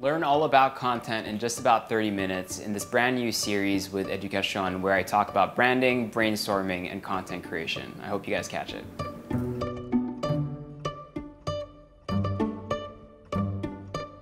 Learn all about content in just about 30 minutes in this brand new series with Edukasyon where I talk about branding, brainstorming, and content creation. I hope you guys catch it.